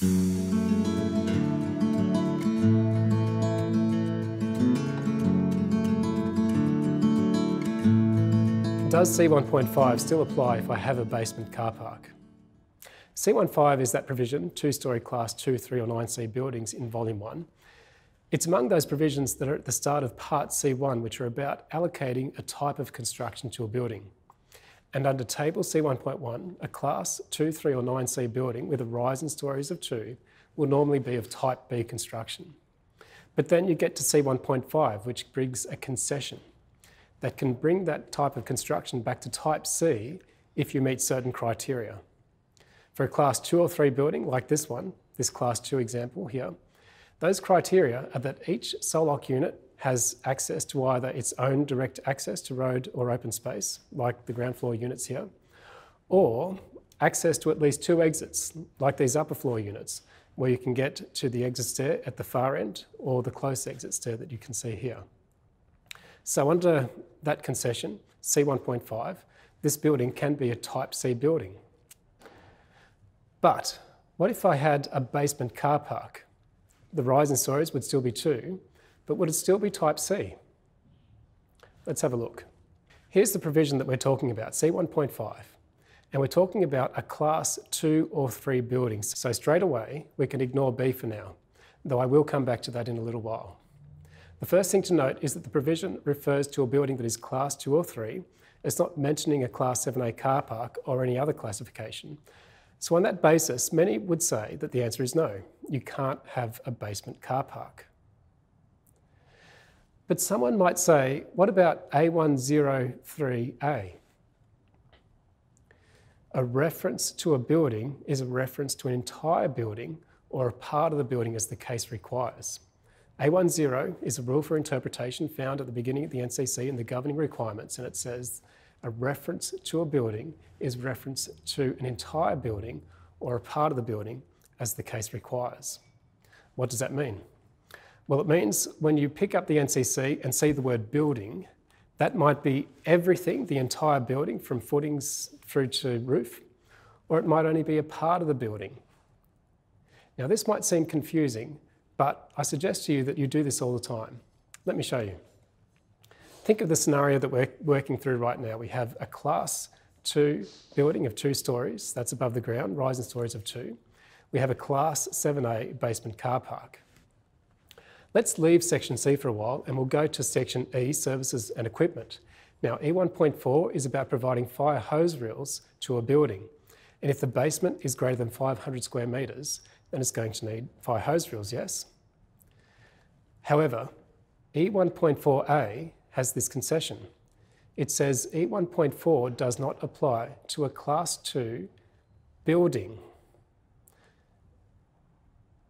Does C1.5 still apply if I have a basement car park? C1.5 is that provision, two-storey class 2, 3 or 9C buildings in volume 1. It's among those provisions that are at the start of part C1 which are about allocating a type of construction to a building. And under table C1.1, a class 2, 3 or 9C building with a rise in stories of 2 will normally be of type B construction. But then you get to C1.5 which brings a concession that can bring that type of construction back to type C if you meet certain criteria. For a class 2 or 3 building like this one, this class 2 example here, those criteria are that each sole-occupancy unit has access to either its own direct access to road or open space, like the ground floor units here, or access to at least two exits, like these upper floor units, where you can get to the exit stair at the far end or the close exit stair that you can see here. So under that concession, C1.5, this building can be a type C building. But what if I had a basement car park? The rise in stories would still be 2, but would it still be type C? Let's have a look. Here's the provision that we're talking about, C1.5. And we're talking about a class 2 or 3 building. So straight away, we can ignore B for now, though I will come back to that in a little while. The first thing to note is that the provision refers to a building that is class 2 or 3. It's not mentioning a class 7A car park or any other classification. So on that basis, many would say that the answer is no. You can't have a basement car park. But someone might say, what about A103A? A reference to a building is a reference to an entire building or a part of the building as the case requires. A10 is a rule for interpretation found at the beginning of the NCC in the governing requirements, and it says a reference to a building is reference to an entire building or a part of the building as the case requires. What does that mean? Well, it means when you pick up the NCC and see the word building, that might be everything, the entire building from footings through to roof, or it might only be a part of the building. Now, this might seem confusing, but I suggest to you that you do this all the time. Let me show you. Think of the scenario that we're working through right now. We have a class two building of two stories, that's above the ground, rising stories of two. We have a class 7A basement car park. Let's leave section C for a while and we'll go to section E, services and equipment. Now E1.4 is about providing fire hose reels to a building. And if the basement is greater than 500 square metres, then it's going to need fire hose reels, yes? However, E1.4a has this concession. It says E1.4 does not apply to a class 2 building.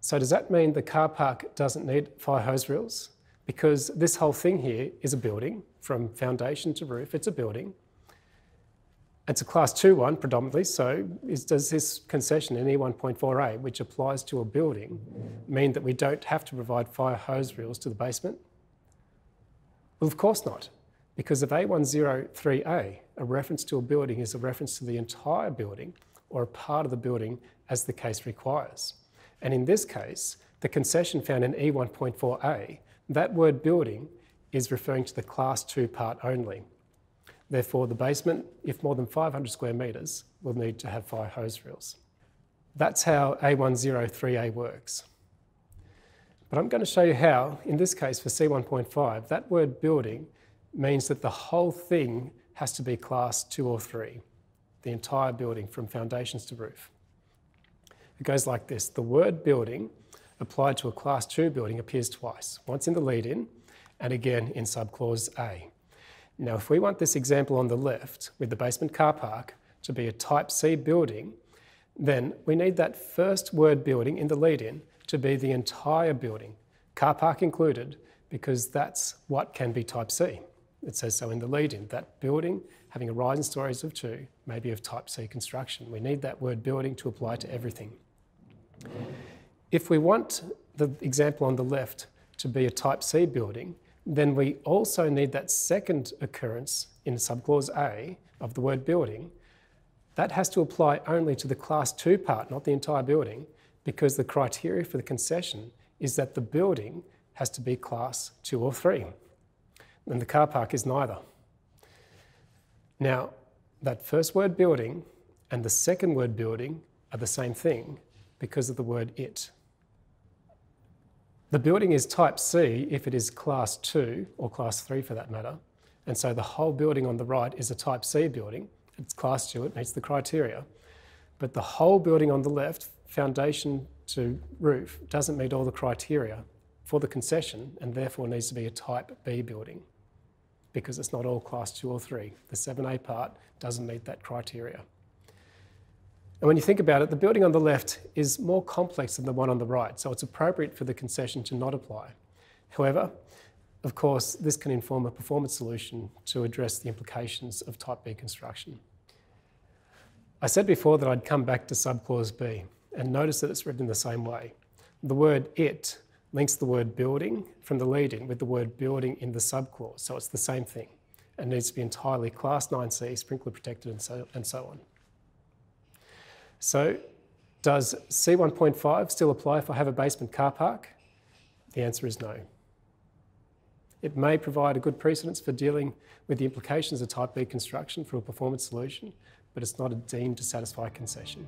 So does that mean the car park doesn't need fire hose reels? Because this whole thing here is a building, from foundation to roof, it's a building. It's a class 2 one predominantly, so is, does this concession in E1.4a, which applies to a building, mean that we don't have to provide fire hose reels to the basement? Well, of course not, because if A103a, a reference to a building, is a reference to the entire building or a part of the building as the case requires. And in this case, the concession found in E1.4a, that word building is referring to the class 2 part only. Therefore, the basement, if more than 500 square metres, will need to have fire hose reels. That's how A103A works. But I'm going to show you how, in this case for C1.5, that word building means that the whole thing has to be class 2 or 3, the entire building from foundations to roof. It goes like this. The word building applied to a class 2 building appears twice, once in the lead-in and again in subclause A. Now, if we want this example on the left with the basement car park to be a type C building, then we need that first word building in the lead-in to be the entire building, car park included, because that's what can be type C. It says so in the lead-in, that building having a rise in stories of two may be of type C construction. We need that word building to apply to everything. If we want the example on the left to be a type C building, then we also need that second occurrence in subclause A of the word building. That has to apply only to the class 2 part, not the entire building, because the criteria for the concession is that the building has to be class two or three, and the car park is neither. Now, that first word building and the second word building are the same thing because of the word it. The building is type C if it is class 2 or class 3 for that matter. And so the whole building on the right is a type C building. It's class 2, it meets the criteria. But the whole building on the left, foundation to roof, doesn't meet all the criteria for the concession and therefore needs to be a type B building because it's not all class 2 or 3. The 7A part doesn't meet that criteria. And when you think about it, the building on the left is more complex than the one on the right, so it's appropriate for the concession to not apply. However, of course, this can inform a performance solution to address the implications of Type B construction. I said before that I'd come back to subclause B and notice that it's written in the same way. The word it links the word building from the lead in with the word building in the subclause, so it's the same thing and needs to be entirely Class 9C, sprinkler protected and so, and so on. So does C1.5 still apply if I have a basement car park? The answer is no. It may provide a good precedence for dealing with the implications of type B construction for a performance solution, but it's not a deemed to satisfy concession.